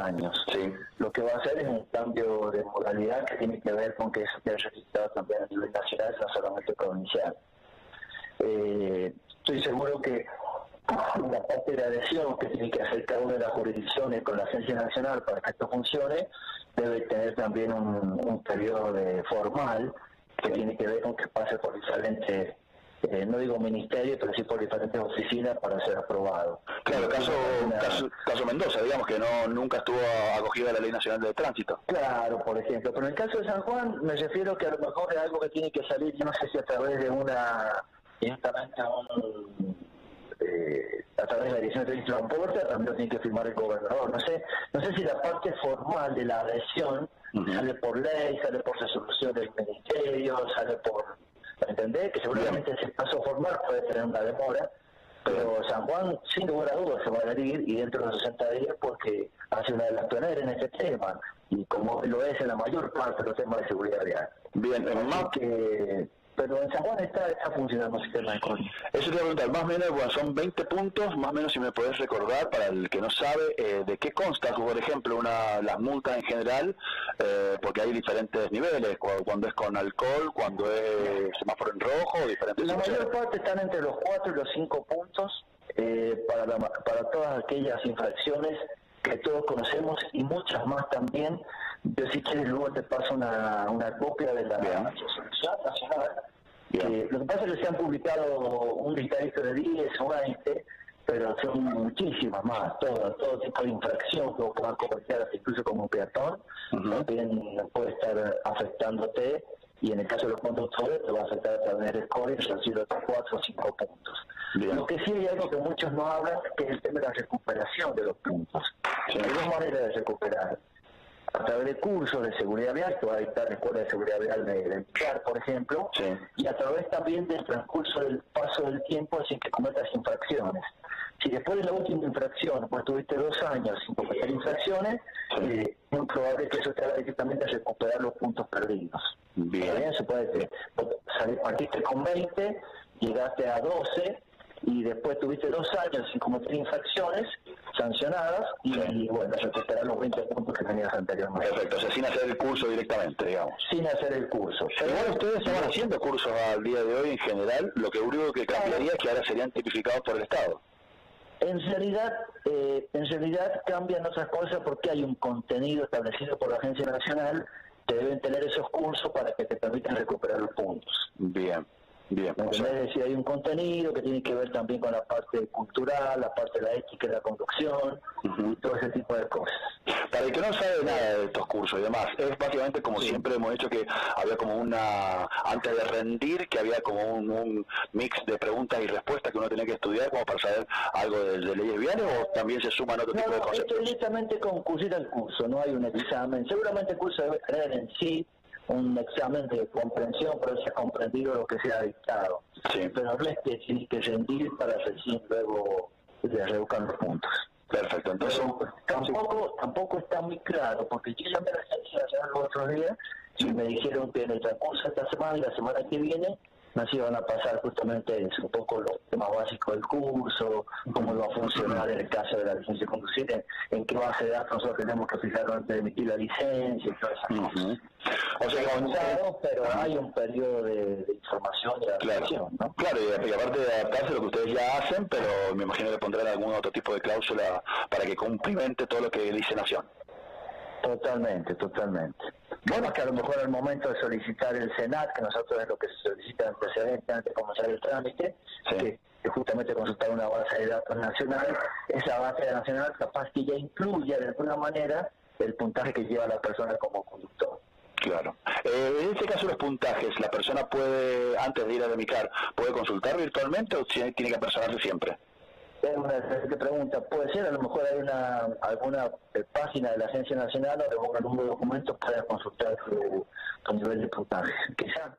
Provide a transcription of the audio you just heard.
años. Sí. Lo que va a hacer es un cambio de modalidad que tiene que ver con que haya registrado también a nivel nacional, no solamente provincial. Eh, estoy seguro que la parte de adhesión que tiene que hacer cada una de las jurisdicciones con la Agencia Nacional para que esto funcione debe tener también un, un periodo de formal que tiene que ver con que pase por diferentes eh, no digo ministerio, pero sí por diferentes oficinas para ser aprobado. Claro, caso, caso, caso Mendoza, digamos que no nunca estuvo acogida a la Ley Nacional de Tránsito. Claro, por ejemplo, pero en el caso de San Juan me refiero que a lo mejor es algo que tiene que salir, yo no sé si a través de una, un, eh, a través de la dirección de transporte, también tiene que firmar el gobernador. No sé, no sé si la parte formal de la adhesión sale por ley, sale por resolución del ministerio, sale por ¿me entendés? Que seguramente ese paso formal puede tener una demora, pero San Juan, sin lugar a dudas, se va a adherir y dentro de los 60 días porque hace una de las pioneras en este tema y como lo es en la mayor parte de los temas de seguridad vial. Bien, más, Así que, pero en San Juan está, está funcionando el sistema de código. eso te iba a preguntar, más o menos, bueno, son 20 puntos, más o menos si me podés recordar, para el que no sabe, eh, de qué consta, por ejemplo, una las multas en general, eh, porque hay diferentes niveles, cu- cuando es con alcohol, cuando es semáforo en rojo, diferentes La mayor parte están entre los 4 y los 5 puntos eh, para, la para todas aquellas infracciones que todos conocemos y muchas más también. Yo si quieres luego te paso una, una copia de la nacional. Que lo que pasa es que se han publicado un listadito de 10 o 20, pero son muchísimas más, todo, todo tipo de infracción que vos puedas cometer, incluso como peatón, también puede estar afectándote y en el caso de los conductores te va a afectar a través del score y reducirlo hasta 4 o 5 puntos. Bien. Lo que sí hay algo que muchos no hablan, que es el tema de la recuperación de los puntos. Sí. Hay dos maneras de recuperar. A través de cursos de seguridad vial, que va a dictar la Escuela de Seguridad Vial de, de Pilar, por ejemplo, Sí. y a través también del transcurso del paso del tiempo sin que cometas infracciones. Si después de la última infracción, pues tuviste dos años sin cometer infracciones, Sí. eh, es muy probable que eso te haga directamente recuperar los puntos perdidos. Bien. Bien, se puede que sal- partiste con 20, llegaste a 12 y después tuviste dos años sin cometer infracciones sancionadas y, y, bueno, recuperar los 20 puntos que tenías anteriormente. Perfecto, o sea, sin hacer el curso directamente, digamos. Sin hacer el curso. Pero Igual ustedes estaban haciendo cursos al día de hoy en general, lo que único que cambiaría es que ahora serían tipificados por el Estado. En realidad, eh, en realidad cambian otras cosas porque hay un contenido establecido por la Agencia Nacional que deben tener esos cursos para que te permitan recuperar los puntos. Bien, bien. ¿Me o sea, entendés? Es decir, hay un contenido que tiene que ver también con la parte cultural, la parte de la ética y la conducción, Ujú. y todo ese tipo de cosas. Para el que no sabe nada de estos cursos y demás, es básicamente como siempre hemos hecho que había como una, antes de rendir, que había como un, un mix de preguntas y respuestas que uno tenía que estudiar como para saber algo de, de leyes viales o también se suman otro No, tipo de no, esto directamente concurrir al curso, no hay un examen. Seguramente el curso debe tener en sí un examen de comprensión, pero se ha comprendido lo que se ha dictado. Sí. Pero no es que tienes que rendir para recién luego le revocan los puntos. Perfecto, entonces, Pero tampoco, tampoco está muy claro, porque yo llamé a la nacional los otros días y me dijeron que en el transcurso de esta semana y la semana que viene nos iban a pasar justamente eso, un poco los temas básicos del curso, cómo va a funcionar en el caso de la licencia de conducir, en, en qué base de datos nosotros tenemos que fijarlo antes de emitir la licencia y todas esas cosas. o sea, avanzado, pero hay un periodo de, de información y de Claro, adaptación, ¿no? claro, y aparte de adaptarse a lo que ustedes ya hacen, pero me imagino que pondrán algún otro tipo de cláusula para que cumplimente todo lo que dice Nación. Totalmente, totalmente. Bueno, que a lo mejor al momento de solicitar el SENAT, que nosotros es lo que se solicita en precedente antes de comenzar el trámite, Sí. que, que justamente consultar una base de datos nacional, esa base nacional capaz que ya incluya de alguna manera el puntaje que lleva la persona como conductor. Claro. Eh, en este caso los puntajes, la persona puede, antes de ir a demicar, ¿puede consultar virtualmente o tiene que apersonarse siempre? Es una excelente pregunta. Puede ser, a lo mejor hay una alguna página de la Agencia Nacional o algún documento para consultar su, su nivel de puntaje. Quizá.